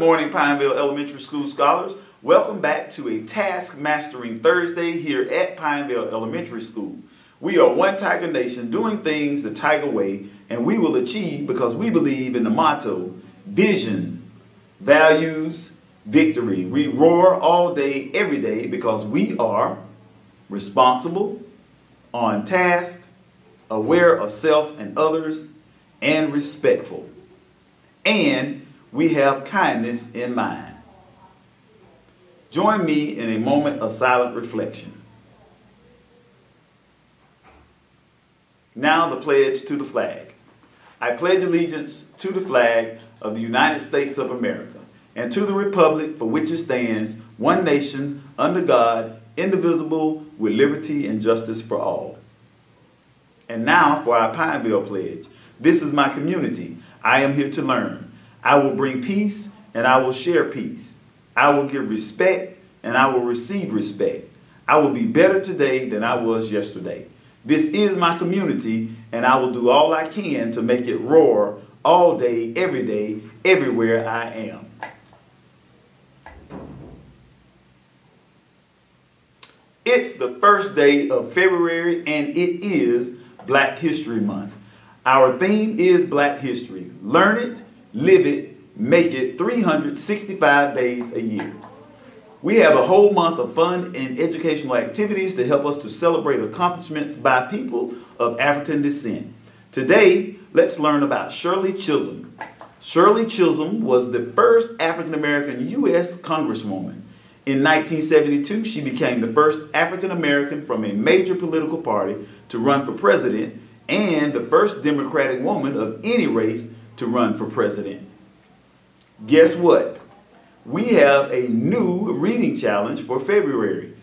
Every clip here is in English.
Good morning, Pineville Elementary School scholars. Welcome back to a Task Mastering Thursday here at Pineville Elementary School. We are one Tiger Nation doing things the Tiger way, and we will achieve because we believe in the motto vision, values, victory. We roar all day, every day because we are responsible, on task, aware of self and others, and respectful. And we have kindness in mind. Join me in a moment of silent reflection. Now, the pledge to the flag. I pledge allegiance to the flag of the United States of America and to the republic for which it stands, one nation, under God, indivisible, with liberty and justice for all. And now for our Pineville pledge. This is my community. I am here to learn. I will bring peace and I will share peace. I will give respect and I will receive respect. I will be better today than I was yesterday. This is my community and I will do all I can to make it roar all day, every day, everywhere I am. It's the first day of February and it is Black History Month. Our theme is Black History. Learn it, live it, make it 365 days a year. We have a whole month of fun and educational activities to help us to celebrate accomplishments by people of African descent. Today, let's learn about Shirley Chisholm. Shirley Chisholm was the first African American U.S. Congresswoman. In 1972, she became the first African American from a major political party to run for president and the first Democratic woman of any race to run for president. Guess what? We have a new reading challenge for February,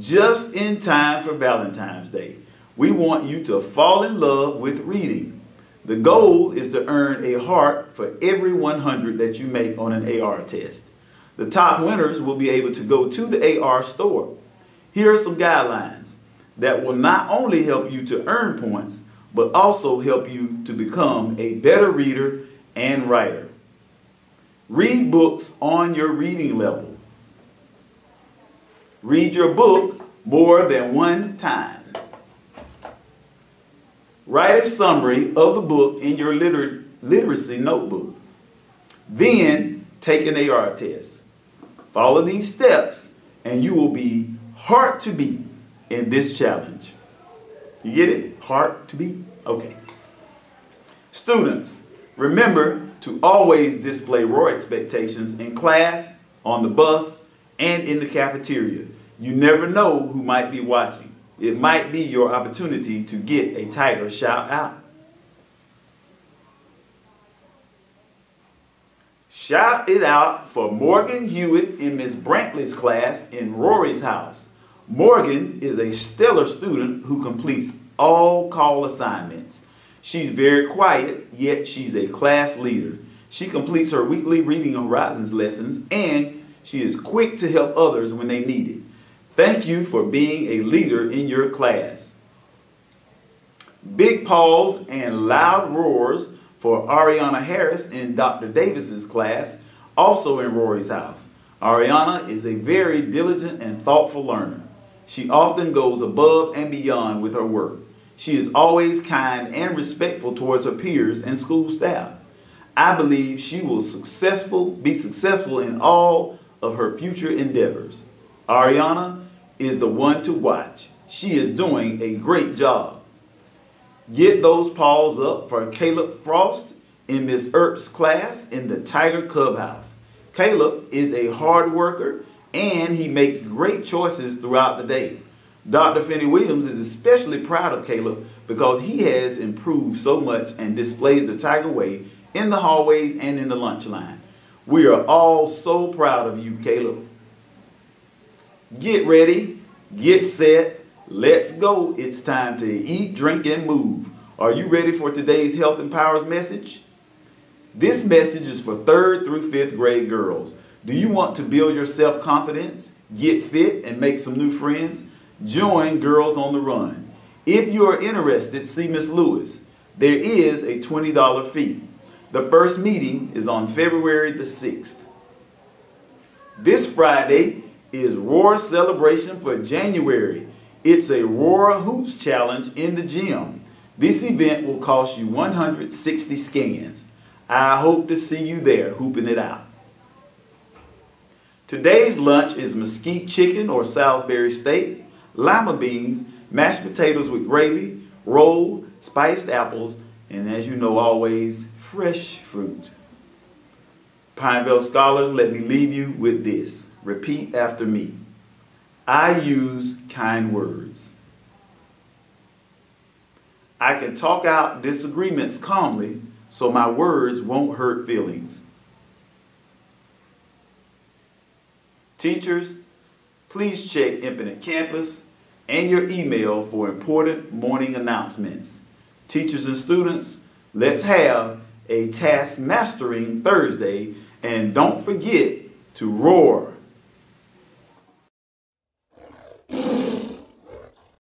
just in time for Valentine's Day. We want you to fall in love with reading. The goal is to earn a heart for every 100 that you make on an AR test. The top winners will be able to go to the AR store. Here are some guidelines that will not only help you to earn points, but also help you to become a better reader and writer. Read books on your reading level. Read your book more than one time. Write a summary of the book in your liter literacy notebook. Then take an AR test. Follow these steps and you will be hard to beat in this challenge. You get it? Hard to beat? Okay. Students, remember to always display roar expectations in class, on the bus, and in the cafeteria. You never know who might be watching. It might be your opportunity to get a tiger shout out. Shout it out for Morgan Hewitt in Miss Brantley's class in Rory's house. Morgan is a stellar student who completes all call assignments. She's very quiet, yet she's a class leader. She completes her weekly Reading Horizons lessons and she is quick to help others when they need it. Thank you for being a leader in your class. Big paws and loud roars for Ariana Harris in Dr. Davis's class, also in Rory's house. Ariana is a very diligent and thoughtful learner. She often goes above and beyond with her work. She is always kind and respectful towards her peers and school staff. I believe she will successful, be successful in all of her future endeavors. Ariana is the one to watch. She is doing a great job. Get those paws up for Caleb Frost in Miss Earp's class in the Tiger Cub House. Caleb is a hard worker and he makes great choices throughout the day. Dr. Finney Williams is especially proud of Caleb because he has improved so much and displays the Tiger Way in the hallways and in the lunch line. We are all so proud of you, Caleb. Get ready, get set, let's go. It's time to eat, drink, and move. Are you ready for today's HealthMPowers message? This message is for third through fifth grade girls. Do you want to build your self-confidence, get fit, and make some new friends? Join Girls on the Run. If you are interested, see Miss Lewis. There is a $20 fee. The first meeting is on February the 6th. This Friday is Roar Celebration for January. It's a Roar Hoops Challenge in the gym. This event will cost you 160 scans. I hope to see you there hooping it out. Today's lunch is mesquite chicken or Salisbury steak, lima beans, mashed potatoes with gravy, roll, spiced apples, and as you know always, fresh fruit. Pineville scholars, let me leave you with this. Repeat after me. I use kind words. I can talk out disagreements calmly so my words won't hurt feelings. Teachers, please check Infinite Campus and your email for important morning announcements. Teachers and students, let's have a task mastering Thursday and don't forget to roar.